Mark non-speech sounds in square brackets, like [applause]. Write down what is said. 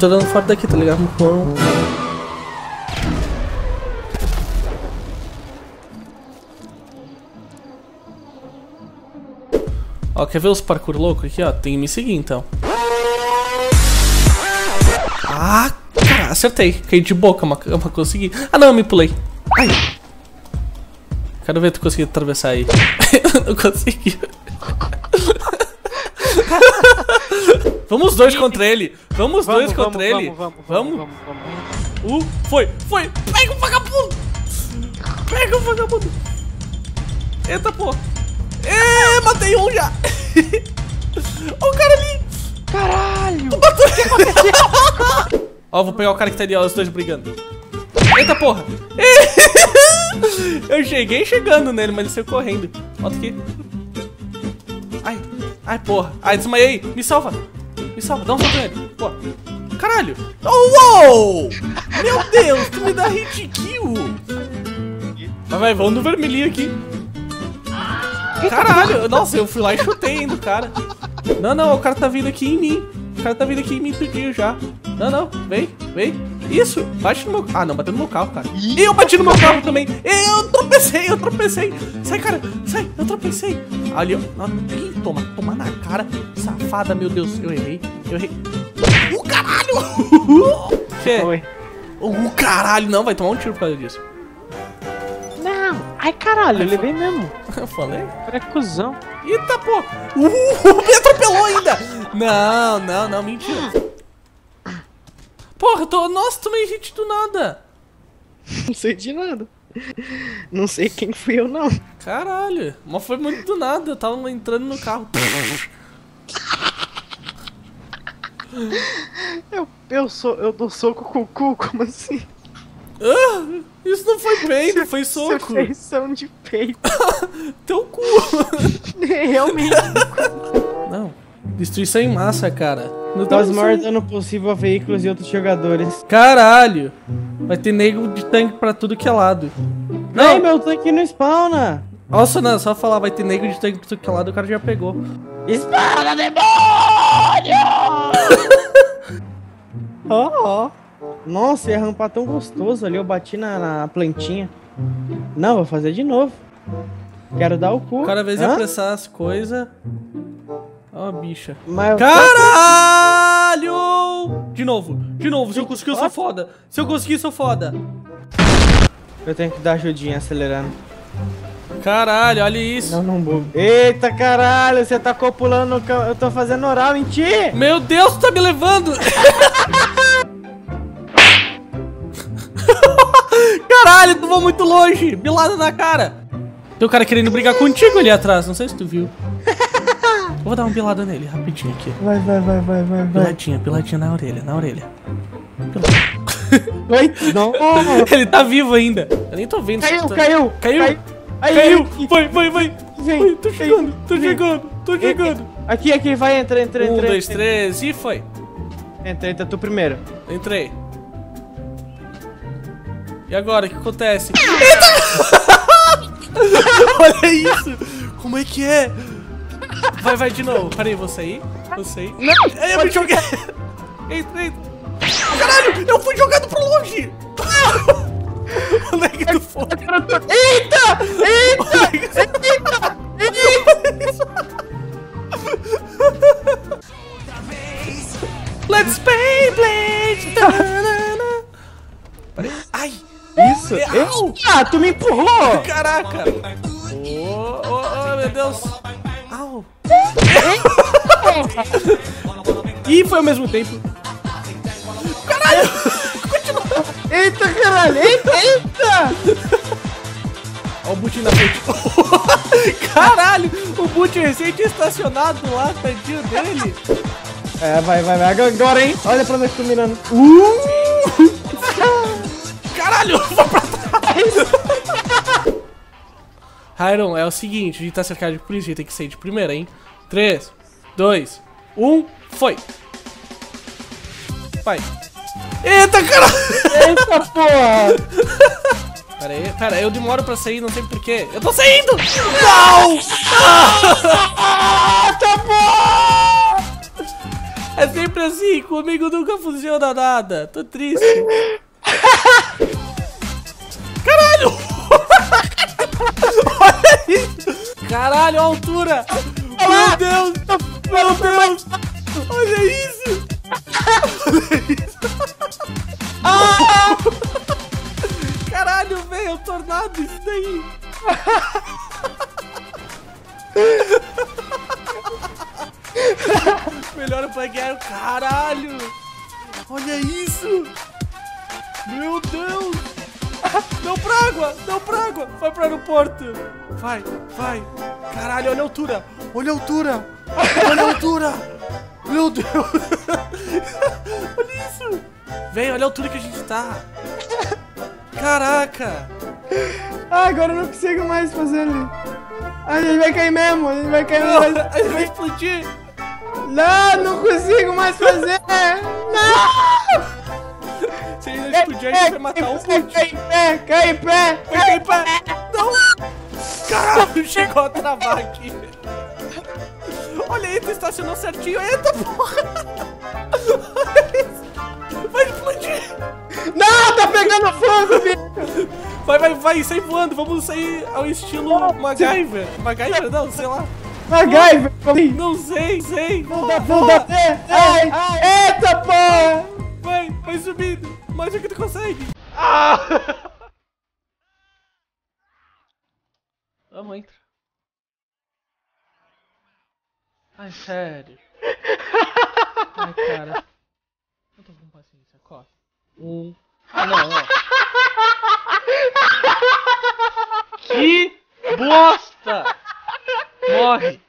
Tô dando fora daqui, tá ligado? Ó, quer ver os parkour loucos aqui, ó? Tem que me seguir, então. Ah, cara, acertei. Caí de boca, mas, mas consegui. Ah, não, eu me pulei. Ai. Quero ver tu conseguir atravessar aí. [laughs] não consegui. [laughs] vamos dois contra ele. Vamos, dois contra ele. Vamos, vamos, Uh, foi, foi. Pega o vagabundo. Pega o vagabundo. Eita, pô. É, matei um já. [laughs] Olha o cara ali. Caralho. Matou. O que aconteceu? [laughs] Ó, vou pegar o cara que tá ali, ó, os dois brigando. Eita, porra. [laughs] Eu cheguei chegando nele, mas ele saiu correndo. Volta aqui. Ai, ai, porra. Ai, desmaiei. Me salva. Me salva, dá um salto nele. Pô. Caralho. Oh, uou! Meu Deus, tu me dá hit kill. Vai, vai, vamos no vermelhinho aqui. Caralho, nossa, eu fui lá e chutei ainda, cara. Não, não, o cara tá vindo aqui em mim. O cara tá vindo aqui em mim pediu já. Não, não, vem, vem. Isso, bate no meu... Ah, não, bateu no meu carro, cara. E eu bati no meu carro também. Eu tropecei, eu tropecei. Sai, cara, sai, eu tropecei. Ali, ó. Ih, toma, toma na cara. Safada, meu Deus. Eu errei, eu errei. O caralho! [laughs] Oi. O caralho, não, vai tomar um tiro por causa disso. Não, ai caralho, eu levei mesmo. [laughs] Eu falei? Cara, cuzão. Eita, pô. Uh, [laughs] me atropelou ainda. Não, não, não, mentira. Porra, eu tô... Nossa, tomei hit do nada. Não sei de nada. Não sei quem fui eu, não. Caralho, mas foi muito do nada. Eu tava entrando no carro. Eu, eu, sou, eu dou soco com o cu, como assim? Ah, isso não foi peito, foi soco. Feição de peito. [laughs] Teu cu. [laughs] É, realmente. Destruição em massa, cara. Não Causa o maior dano possível a veículos e outros jogadores. Caralho! Vai ter nego de tanque pra tudo que é lado. Não, Ei, meu tanque não spawna! Nossa, não, só falar, vai ter nego de tanque pra tudo que é lado, o cara já pegou. Spawna, demônio! [laughs] Ó. oh. Nossa, ia rampar tão gostoso ali, eu bati na, na plantinha. Não, vou fazer de novo. Quero dar o cu. Cada vez ia apressar as coisas. Ó, oh, bicha. Mas Caralho! De novo, de novo. Se eu conseguir, eu sou foda. Se eu conseguir, eu sou foda. Eu tenho que dar ajudinha acelerando. Caralho, olha isso. Não, não vou. Eita caralho, você tá copulando no. Eu tô fazendo oral em ti. Meu Deus, tá me levando. [laughs] Caralho, tu vou muito longe. Bilada na cara. Tem um cara querendo brigar contigo ali atrás. Não sei se tu viu. Vou dar uma pilada nele, rapidinho aqui. Vai, vai, vai, vai, vai. Piladinha, piladinha na orelha, na orelha. Oi, [laughs] não. Ele tá vivo ainda. Eu nem tô vendo. Caiu, tá... caiu, caiu. Caiu. Aí, caiu. Vai, vai, vai. Vem. Vai, tô chegando, tô vem. chegando, tô chegando. Aqui, aqui, vai, entra, entra, entra. Um, dois, três e foi. Entra, entra tu primeiro. Entrei. E agora, o que acontece? [laughs] Olha isso! Como é que é? Vai, vai de novo. Peraí, você aí? Você aí? Não, eu me joguei. Entra, entra. Caralho, eu fui jogado pra longe. O leg do foda. Eita! Eita! Eita! Eita! Let's play, Blade! Peraí. Ai! Isso! Eu? Ah, tu me empurrou! Caraca! Oh, oh, oh, meu Deus! Ih, foi ao mesmo tempo! Caralho! Continua! Eita, caralho! Eita! Eita! Olha o boot na frente. [laughs] Caralho! O boot recente estacionado lá, tadinho dele. É, vai, vai, vai. Agora, hein? Olha pra nós combinando. Uh! [laughs] Caralho! Vou pra trás! Iron, é o seguinte, a gente tá cercado de polícia, a gente tem que sair de primeira, hein? 3, 2, 1, foi! Vai! Eita, caralho! Eita, porra! [laughs] Pera aí, pera, eu demoro pra sair, não sei porquê. Eu tô saindo! Não! Ah, tá bom! É sempre assim, com Comigo nunca funciona nada. Tô triste. [laughs] Caralho, a altura! Meu Deus! Meu Deus! Olha isso! Olha isso! Caralho, velho, é um tornado isso daí! Melhor apagar o caralho! Olha isso! Meu Deus! Deu pra água! Deu pra água! Vai pro aeroporto! Vai, vai! Caralho, olha a altura! Olha a altura! [laughs] Olha a altura! Meu Deus! [laughs] olha isso! Vem, olha a altura que a gente tá! Caraca! Ah, agora eu não consigo mais fazer ali. A gente vai cair mesmo, a gente vai cair Não, mesmo. a gente vai explodir! Não, não consigo mais fazer. Não! Se não explodir, a gente vai matar um Cai em pé, cai em pé, cai em pé. Vai em pé! Não! Caralho, chegou a travar aqui! Olha aí, tu estacionou certinho! Eita porra! Vai explodir! Não, tá pegando fogo, bicho. Vai, vai, vai, sai voando! Vamos sair ao estilo MacGyver! MacGyver? Não, sei lá! MacGyver. Não sei, sei! Não dá, não dá. Ai, eita, porra. Vai, vai subindo! Mais do que tu consegue! [laughs] Vamos, entra! Ai, sério! [laughs] Ai, cara! Eu tô com paciência, corre! Um. Ah, não, não! [laughs] Que bosta! Morre!